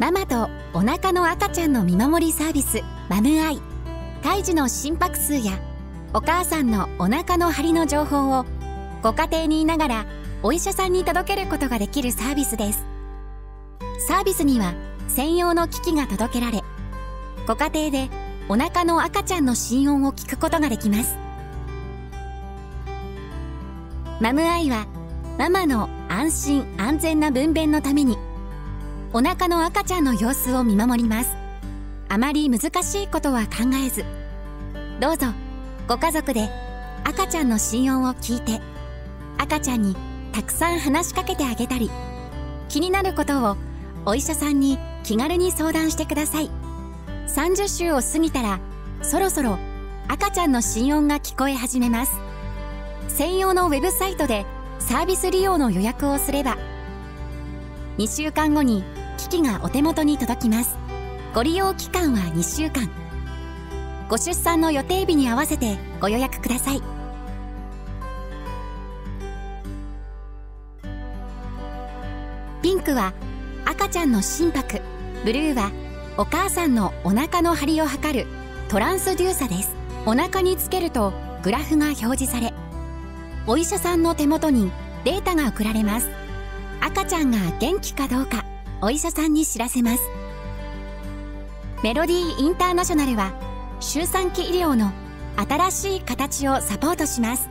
ママとお腹の赤ちゃんの見守りサービスマムアイ。胎児の心拍数やお母さんのお腹の張りの情報をご家庭にいながらお医者さんに届けることができるサービスです。サービスには専用の機器が届けられご家庭でお腹の赤ちゃんの心音を聞くことができます。マムアイはママの安心安全な分娩のためにお腹の赤ちゃんの様子を見守ります。あまり難しいことは考えず。どうぞご家族で赤ちゃんの心音を聞いて赤ちゃんにたくさん話しかけてあげたり気になることをお医者さんに気軽に相談してください。30週を過ぎたらそろそろ赤ちゃんの心音が聞こえ始めます。専用のウェブサイトでサービス利用の予約をすれば2週間後に機器がお手元に届きます。ご利用期間は2週間。ご出産の予定日に合わせてご予約ください。ピンクは赤ちゃんの心拍。ブルーはお母さんのお腹の張りを測るトランスデューサです。お腹につけるとグラフが表示されお医者さんの手元にデータが送られます。赤ちゃんが元気かどうか。お医者さんに知らせます。メロディーインターナショナルは周産期医療の新しい形をサポートします。